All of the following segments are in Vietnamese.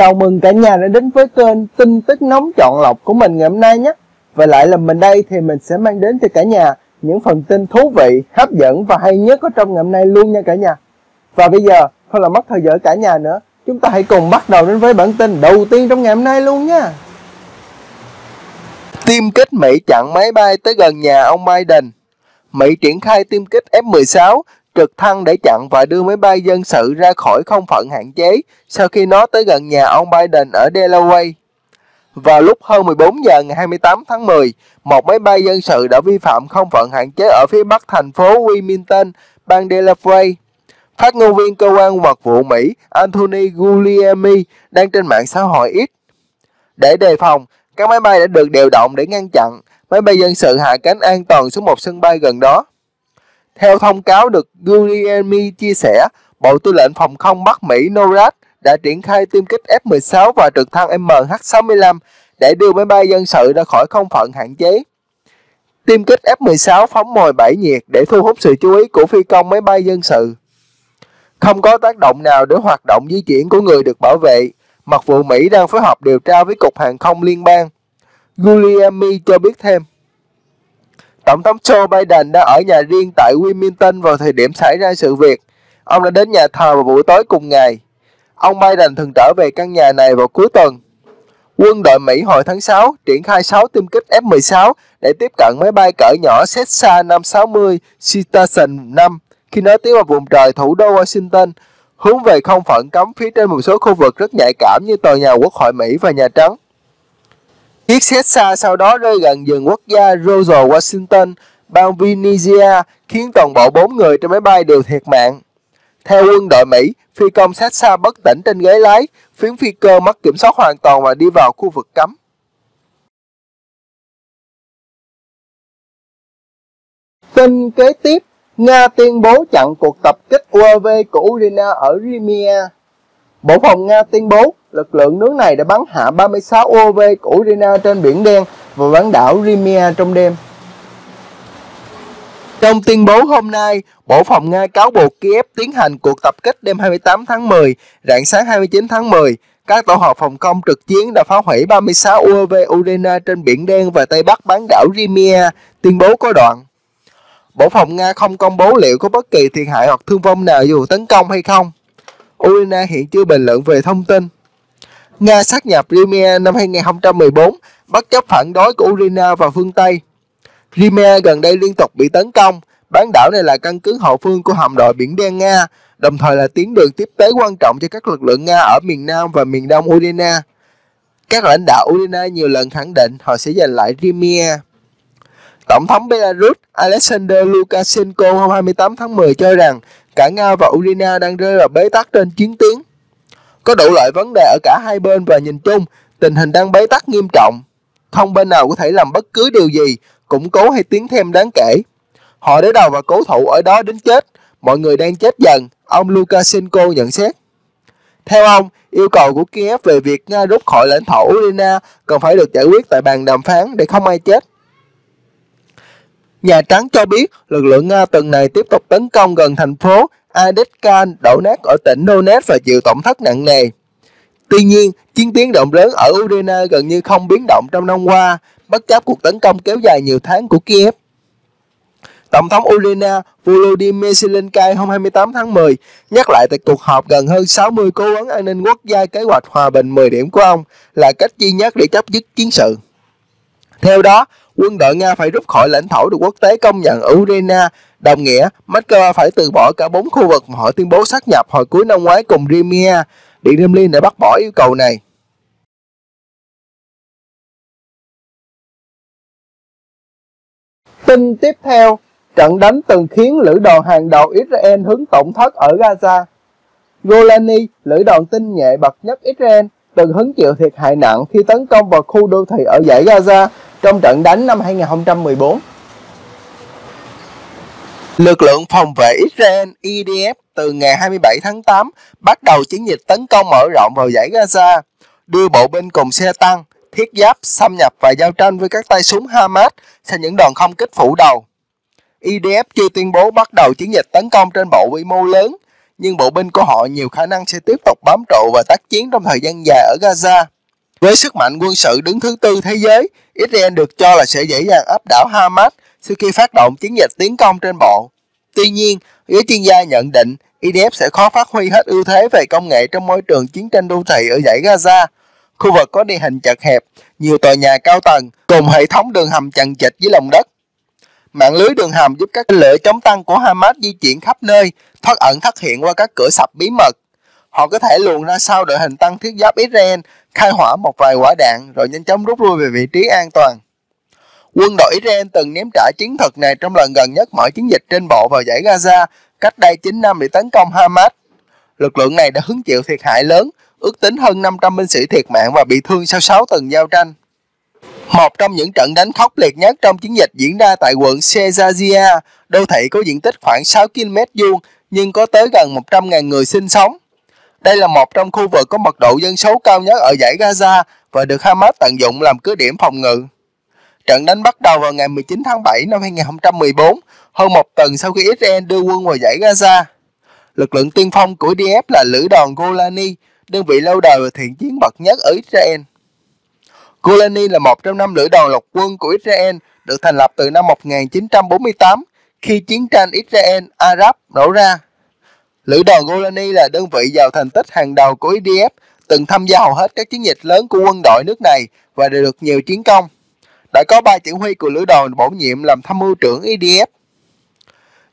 Chào mừng cả nhà đã đến với kênh tin tức nóng chọn lọc của mình ngày hôm nay nhé. Và lại là mình đây thì mình sẽ mang đến cho cả nhà những phần tin thú vị, hấp dẫn và hay nhất có trong ngày hôm nay luôn nha cả nhà. Và bây giờ không làm mất thời giờ cả nhà nữa, chúng ta hãy cùng bắt đầu đến với bản tin đầu tiên trong ngày hôm nay luôn nha. Tiêm kích Mỹ chặn máy bay tới gần nhà ông Biden. Mỹ triển khai tiêm kích F-16 trực thăng để chặn và đưa máy bay dân sự ra khỏi không phận hạn chế sau khi nó tới gần nhà ông Biden ở Delaware. Vào lúc hơn 14 giờ ngày 28 tháng 10, một máy bay dân sự đã vi phạm không phận hạn chế ở phía bắc thành phố Wilmington, bang Delaware. Phát ngôn viên cơ quan mật vụ Mỹ Anthony Guglielmi đang trên mạng xã hội X. Để đề phòng, các máy bay đã được điều động để ngăn chặn máy bay dân sự hạ cánh an toàn xuống một sân bay gần đó. Theo thông cáo được Guglielmi chia sẻ, Bộ Tư lệnh Phòng không Bắc Mỹ NORAD đã triển khai tiêm kích F-16 và trực thăng MH-65 để đưa máy bay dân sự ra khỏi không phận hạn chế. Tiêm kích F-16 phóng mồi bẫy nhiệt để thu hút sự chú ý của phi công máy bay dân sự. Không có tác động nào đến hoạt động di chuyển của người được bảo vệ. Mật vụ Mỹ đang phối hợp điều tra với Cục Hàng không Liên bang. Guglielmi cho biết thêm. Tổng thống Joe Biden đã ở nhà riêng tại Wilmington vào thời điểm xảy ra sự việc. Ông đã đến nhà thờ vào buổi tối cùng ngày. Ông Biden thường trở về căn nhà này vào cuối tuần. Quân đội Mỹ hồi tháng 6 triển khai 6 tiêm kích F-16 để tiếp cận máy bay cỡ nhỏ Cessna 560 Citation 5 khi nó tiến vào vùng trời thủ đô Washington, hướng về không phận cấm phía trên một số khu vực rất nhạy cảm như tòa nhà Quốc hội Mỹ và Nhà Trắng. Chiếc Cessna sau đó rơi gần vườn quốc gia George Washington, bang Virginia, khiến toàn bộ 4 người trên máy bay đều thiệt mạng. Theo quân đội Mỹ, phi công Cessna bất tỉnh trên ghế lái, phiến phi cơ mất kiểm soát hoàn toàn và đi vào khu vực cấm. Tin kế tiếp, Nga tuyên bố chặn cuộc tập kích UAV của Ukraine ở Crimea. Bộ Phòng Nga tuyên bố lực lượng nước này đã bắn hạ 36 UAV của Ukraine trên Biển Đen và bán đảo Crimea trong đêm. Trong tuyên bố hôm nay, Bộ Phòng Nga cáo buộc Kiev tiến hành cuộc tập kích đêm 28 tháng 10, rạng sáng 29 tháng 10. Các tổ hợp phòng không trực chiến đã phá hủy 36 UAV Ukraine trên Biển Đen và Tây Bắc bán đảo Crimea, tuyên bố có đoạn. Bộ Phòng Nga không công bố liệu có bất kỳ thiệt hại hoặc thương vong nào dù tấn công hay không. Ukraine hiện chưa bình luận về thông tin. Nga sát nhập Crimea năm 2014, bất chấp phản đối của Ukraine và phương Tây. Crimea gần đây liên tục bị tấn công, bán đảo này là căn cứ hậu phương của hạm đội Biển Đen Nga, đồng thời là tuyến đường tiếp tế quan trọng cho các lực lượng Nga ở miền Nam và miền Đông Ukraine. Các lãnh đạo Ukraine nhiều lần khẳng định họ sẽ giành lại Crimea. Tổng thống Belarus Alexander Lukashenko hôm 28 tháng 10 cho rằng cả Nga và Ukraine đang rơi vào bế tắc trên chiến tuyến. Có đủ loại vấn đề ở cả hai bên và nhìn chung, tình hình đang bế tắc nghiêm trọng. Không bên nào có thể làm bất cứ điều gì, củng cố hay tiến thêm đáng kể. Họ đối đầu và cố thủ ở đó đến chết, mọi người đang chết dần, ông Lukashenko nhận xét. Theo ông, yêu cầu của Kiev về việc Nga rút khỏi lãnh thổ Ukraine cần phải được giải quyết tại bàn đàm phán để không ai chết. Nhà Trắng cho biết lực lượng Nga tuần này tiếp tục tấn công gần thành phố Adetkan đổ nát ở tỉnh Donetsk và chịu tổn thất nặng nề. Tuy nhiên, chiến tiến động lớn ở Ukraine gần như không biến động trong năm qua, bất chấp cuộc tấn công kéo dài nhiều tháng của Kiev. Tổng thống Ukraine Volodymyr Zelensky hôm 28 tháng 10 nhắc lại tại cuộc họp gần hơn 60 cố vấn an ninh quốc gia kế hoạch hòa bình 10 điểm của ông là cách duy nhất để chấp dứt chiến sự. Theo đó, quân đội Nga phải rút khỏi lãnh thổ được quốc tế công nhận ở Ukraine, đồng nghĩa Moscow phải từ bỏ cả bốn khu vực mà họ tuyên bố sát nhập hồi cuối năm ngoái cùng Crimea. Điện Kremlin đã bác bỏ yêu cầu này. Tin tiếp theo, trận đánh từng khiến lữ đoàn hàng đầu Israel hứng tổn thất ở Gaza. Golani, lữ đoàn tinh nhẹ bậc nhất Israel, từng hứng chịu thiệt hại nặng khi tấn công vào khu đô thị ở dãy Gaza trong trận đánh năm 2014. Lực lượng phòng vệ Israel IDF từ ngày 27 tháng 8 bắt đầu chiến dịch tấn công mở rộng vào giải Gaza, đưa bộ binh cùng xe tăng, thiết giáp xâm nhập và giao tranh với các tay súng Hamas sau những đòn không kích phủ đầu. IDF chưa tuyên bố bắt đầu chiến dịch tấn công trên bộ quy mô lớn, nhưng bộ binh của họ nhiều khả năng sẽ tiếp tục bám trụ và tác chiến trong thời gian dài ở Gaza. Với sức mạnh quân sự đứng thứ tư thế giới, Israel được cho là sẽ dễ dàng áp đảo Hamas sau khi phát động chiến dịch tiến công trên bộ. Tuy nhiên, giới chuyên gia nhận định IDF sẽ khó phát huy hết ưu thế về công nghệ trong môi trường chiến tranh đô thị ở dãy Gaza. Khu vực có địa hình chật hẹp, nhiều tòa nhà cao tầng cùng hệ thống đường hầm chằng chịt dưới lòng đất. Mạng lưới đường hầm giúp các lửa chống tăng của Hamas di chuyển khắp nơi, thoát ẩn thoát hiện qua các cửa sập bí mật. Họ có thể luồn ra sau đội hình tăng thiết giáp Israel, khai hỏa một vài quả đạn rồi nhanh chóng rút lui về vị trí an toàn. Quân đội Israel từng ném trả chiến thuật này trong lần gần nhất mọi chiến dịch trên bộ vào giải Gaza cách đây 9 năm để tấn công Hamas. Lực lượng này đã hứng chịu thiệt hại lớn, ước tính hơn 500 binh sĩ thiệt mạng và bị thương sau 6 tuần giao tranh. Một trong những trận đánh khốc liệt nhất trong chiến dịch diễn ra tại quận Sejazia, đô thị có diện tích khoảng 6 km vuông nhưng có tới gần 100.000 người sinh sống. Đây là một trong khu vực có mật độ dân số cao nhất ở giải Gaza và được Hamas tận dụng làm cứ điểm phòng ngự. Trận đánh bắt đầu vào ngày 19 tháng 7 năm 2014, hơn một tuần sau khi Israel đưa quân vào giải Gaza. Lực lượng tiên phong của IDF là lữ đoàn Golani, đơn vị lâu đời và thiện chiến bậc nhất ở Israel. Golani là một trong năm lữ đoàn lục quân của Israel được thành lập từ năm 1948 khi chiến tranh Israel-Arab nổ ra. Lữ đoàn Golani là đơn vị giàu thành tích hàng đầu của IDF, từng tham gia hầu hết các chiến dịch lớn của quân đội nước này và đều được nhiều chiến công. Đã có ba chỉ huy của lữ đoàn bổ nhiệm làm tham mưu trưởng IDF.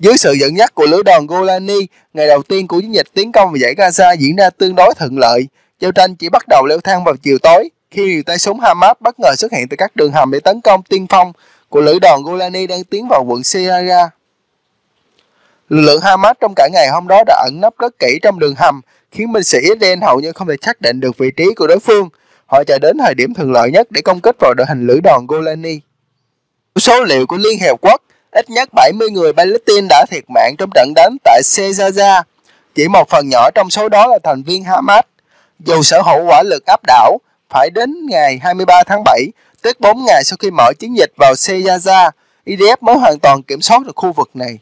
Dưới sự dẫn dắt của lữ đoàn Golani, ngày đầu tiên của chiến dịch tiến công vào giải Gaza diễn ra tương đối thuận lợi. Giao tranh chỉ bắt đầu leo thang vào chiều tối khi nhiều tay súng Hamas bất ngờ xuất hiện từ các đường hầm để tấn công tiên phong của lữ đoàn Golani đang tiến vào quận Syria. Lực lượng Hamas trong cả ngày hôm đó đã ẩn nấp rất kỹ trong đường hầm, khiến binh sĩ Israel hầu như không thể xác định được vị trí của đối phương. Họ chờ đến thời điểm thuận lợi nhất để công kích vào đội hình lữ đoàn Golani. Số liệu của Liên Hiệp Quốc, ít nhất 70 người Palestine đã thiệt mạng trong trận đánh tại Sejaza. Chỉ một phần nhỏ trong số đó là thành viên Hamas. Dù sở hữu quả lực áp đảo, phải đến ngày 23 tháng 7, tức 4 ngày sau khi mở chiến dịch vào Sejaza, IDF mới hoàn toàn kiểm soát được khu vực này.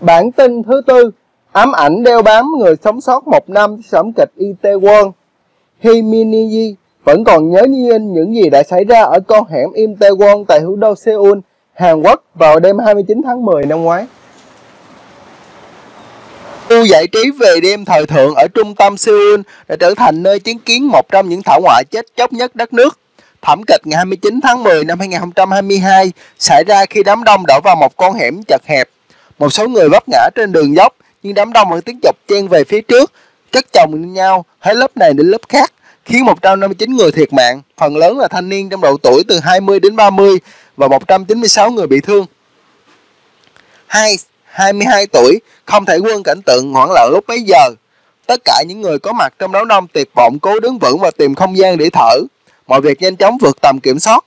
Bản tin thứ tư, ám ảnh đeo bám người sống sót một năm sẩm kịch Itaewon. Himiniji vẫn còn nhớ như in những gì đã xảy ra ở con hẻm Itaewon tại thủ đô Seoul, Hàn Quốc vào đêm 29 tháng 10 năm ngoái. Khu giải trí về đêm thời thượng ở trung tâm Seoul đã trở thành nơi chứng kiến một trong những thảm họa chết chóc nhất đất nước. Thảm kịch ngày 29 tháng 10 năm 2022 xảy ra khi đám đông đổ vào một con hẻm chật hẹp một số người vấp ngã trên đường dốc, nhưng đám đông vẫn tiếp tục chen về phía trước, chất chồng lên nhau, hết lớp này đến lớp khác, khiến 159 người thiệt mạng, phần lớn là thanh niên trong độ tuổi từ 20 đến 30 và 196 người bị thương. 2. 22 tuổi, không thể quên cảnh tượng hoảng loạn lúc bấy giờ. Tất cả những người có mặt trong đám đông tuyệt vọng cố đứng vững và tìm không gian để thở. Mọi việc nhanh chóng vượt tầm kiểm soát.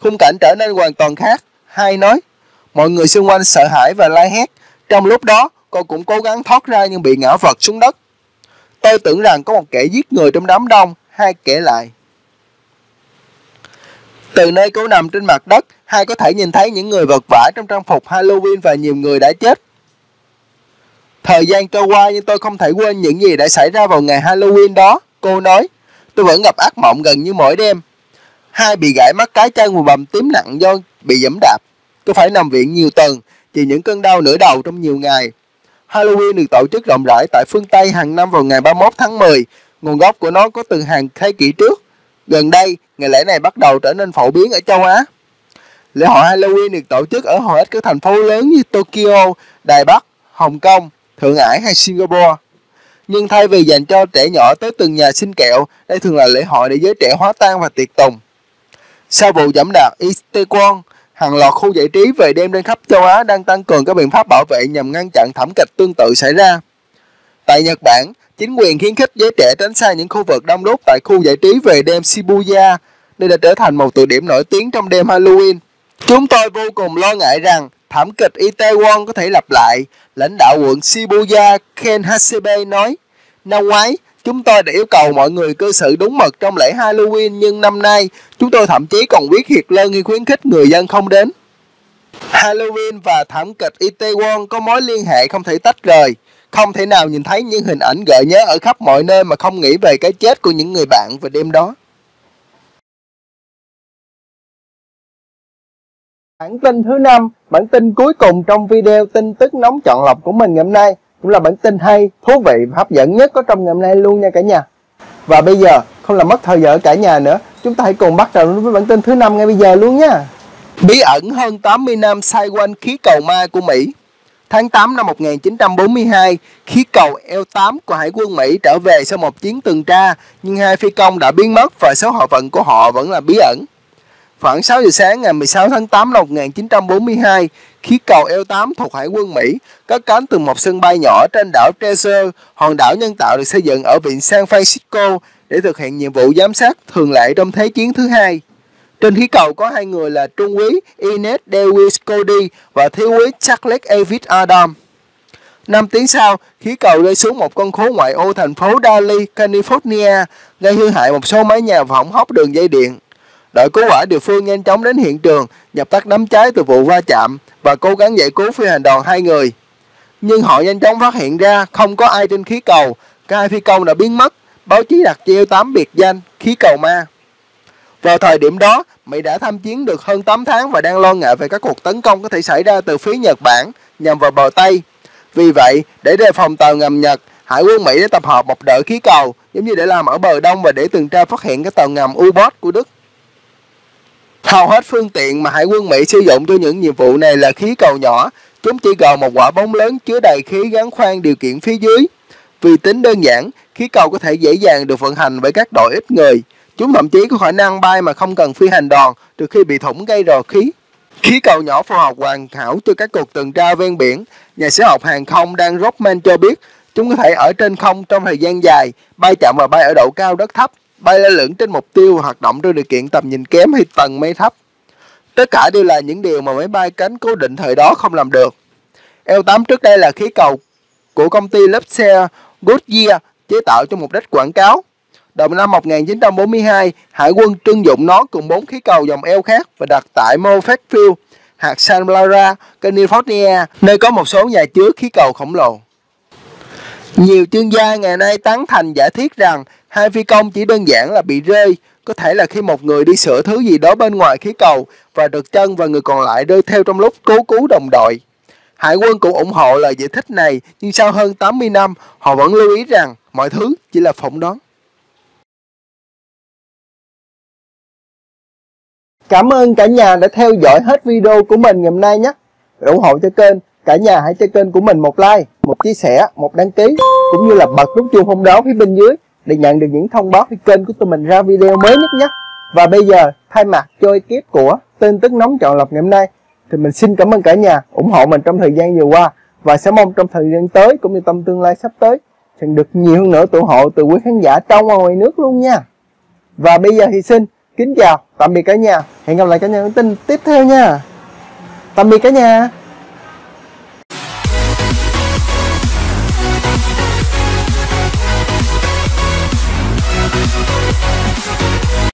Khung cảnh trở nên hoàn toàn khác. Hai nói, Mọi người xung quanh sợ hãi và la hét. Trong lúc đó, cô cũng cố gắng thoát ra nhưng bị ngã vật xuống đất. Tôi tưởng rằng có một kẻ giết người trong đám đông, hai kể lại. Từ nơi cô nằm trên mặt đất, hai có thể nhìn thấy những người vật vã trong trang phục Halloween và nhiều người đã chết. Thời gian trôi qua nhưng tôi không thể quên những gì đã xảy ra vào ngày Halloween đó, cô nói. Tôi vẫn gặp ác mộng gần như mỗi đêm. Hai bị gãy mắt cái chân và bầm tím nặng do bị dẫm đạp. Tôi phải nằm viện nhiều tuần, chỉ những cơn đau nửa đầu trong nhiều ngày. Halloween được tổ chức rộng rãi tại phương Tây hàng năm vào ngày 31 tháng 10. Nguồn gốc của nó có từ hàng thế kỷ trước. Gần đây, ngày lễ này bắt đầu trở nên phổ biến ở châu Á. Lễ hội Halloween được tổ chức ở hầu hết các thành phố lớn như Tokyo, Đài Bắc, Hồng Kông, Thượng Hải hay Singapore. Nhưng thay vì dành cho trẻ nhỏ tới từng nhà xin kẹo, đây thường là lễ hội để giới trẻ hóa tan và tiệc tùng. Sau vụ dẫm đạp Itaewon, hàng loạt khu giải trí về đêm trên khắp châu Á đang tăng cường các biện pháp bảo vệ nhằm ngăn chặn thảm kịch tương tự xảy ra. Tại Nhật Bản, chính quyền khuyến khích giới trẻ tránh xa những khu vực đông đúc tại khu giải trí về đêm Shibuya, đây đã trở thành một tụ điểm nổi tiếng trong đêm Halloween. Chúng tôi vô cùng lo ngại rằng thảm kịch Itaewon có thể lặp lại, lãnh đạo quận Shibuya Ken Hasebe nói. Năm ngoái, Chúng tôi đã yêu cầu mọi người cư xử đúng mực trong lễ Halloween nhưng năm nay chúng tôi thậm chí còn viết hiệt lơn khi khuyến khích người dân không đến. Halloween và thảm kịch Itaewon có mối liên hệ không thể tách rời. Không thể nào nhìn thấy những hình ảnh gợi nhớ ở khắp mọi nơi mà không nghĩ về cái chết của những người bạn vào đêm đó. Bản tin thứ năm, bản tin cuối cùng trong video tin tức nóng chọn lọc của mình ngày hôm nay cũng là bản tin hay, thú vị và hấp dẫn nhất có trong ngày hôm nay luôn nha cả nhà. Và bây giờ, không làm mất thời giờ cả nhà nữa, chúng ta hãy cùng bắt đầu với bản tin thứ năm ngay bây giờ luôn nha. Bí ẩn hơn 80 năm xoay quanh khí cầu ma của Mỹ Tháng 8 năm 1942, khí cầu L-8 của Hải quân Mỹ trở về sau một chuyến tuần tra, nhưng hai phi công đã biến mất và số họ phận của họ vẫn là bí ẩn. Khoảng 6 giờ sáng ngày 16 tháng 8 năm 1942, khí cầu L-8 thuộc Hải quân Mỹ cất cánh từ một sân bay nhỏ trên đảo Treasure, hòn đảo nhân tạo được xây dựng ở vịnh San Francisco để thực hiện nhiệm vụ giám sát thường lệ trong Thế chiến thứ hai. Trên khí cầu có hai người là trung úy Ines Dewis Cody và thiếu úy Charles David Adam. Năm tiếng sau, khí cầu rơi xuống một con phố ngoại ô thành phố Daly, California, gây hư hại một số mái nhà và hỏng hóc đường dây điện. Đội cứu hỏa địa phương nhanh chóng đến hiện trường, dập tắt đám cháy từ vụ va chạm và cố gắng giải cứu phi hành đoàn hai người. Nhưng họ nhanh chóng phát hiện ra không có ai trên khí cầu, cả hai phi công đã biến mất. Báo chí đặt treo 8 biệt danh khí cầu ma. Vào thời điểm đó, Mỹ đã tham chiến được hơn 8 tháng và đang lo ngại về các cuộc tấn công có thể xảy ra từ phía Nhật Bản nhằm vào bờ Tây. Vì vậy, để đề phòng tàu ngầm Nhật, Hải quân Mỹ đã tập hợp một đội khí cầu giống như để làm ở bờ Đông và để tuần tra phát hiện các tàu ngầm U-boat của Đức. Hầu hết phương tiện mà Hải quân Mỹ sử dụng cho những nhiệm vụ này là khí cầu nhỏ, chúng chỉ gồm một quả bóng lớn chứa đầy khí gắn khoang điều kiện phía dưới. Vì tính đơn giản, khí cầu có thể dễ dàng được vận hành bởi các đội ít người. Chúng thậm chí có khả năng bay mà không cần phi hành đoàn từ khi bị thủng gây rò khí. Khí cầu nhỏ phù hợp hoàn hảo cho các cuộc tuần tra ven biển. Nhà sử học hàng không Dan Rockman cho biết chúng có thể ở trên không trong thời gian dài, bay chậm và bay ở độ cao rất thấp, bay lơ lửng trên mục tiêu hoạt động trong điều kiện tầm nhìn kém hay tầng mây thấp. Tất cả đều là những điều mà máy bay cánh cố định thời đó không làm được. L8 trước đây là khí cầu của công ty lớp xe Goodyear chế tạo cho mục đích quảng cáo. Đầu năm 1942, Hải quân trưng dụng nó cùng bốn khí cầu dòng L khác và đặt tại Moffett Field, hạt San Clara, California, nơi có một số nhà chứa khí cầu khổng lồ. Nhiều chuyên gia ngày nay tán thành giả thiết rằng hai phi công chỉ đơn giản là bị rơi, có thể là khi một người đi sửa thứ gì đó bên ngoài khí cầu và được chân và người còn lại rơi theo trong lúc cố cứu đồng đội. Hải quân cũng ủng hộ lời giải thích này, nhưng sau hơn 80 năm, họ vẫn lưu ý rằng mọi thứ chỉ là phỏng đoán. Cảm ơn cả nhà đã theo dõi hết video của mình ngày hôm nay nhé. Để ủng hộ cho kênh, cả nhà hãy cho kênh của mình một like, một chia sẻ, một đăng ký, cũng như là bật nút chuông thông báo phía bên dưới để nhận được những thông báo khi kênh của tụi mình ra video mới nhất nhé. Và bây giờ, thay mặt cho ekip của tin tức nóng chọn lọc ngày hôm nay, thì mình xin cảm ơn cả nhà ủng hộ mình trong thời gian vừa qua và sẽ mong trong thời gian tới cũng như tâm tương lai sắp tới sẽ được nhiều hơn nữa ủng hộ từ quý khán giả trong và ngoài nước luôn nha. Và bây giờ thì xin kính chào, tạm biệt cả nhà. Hẹn gặp lại cả nhà ở tin tiếp theo nha. Tạm biệt cả nhà.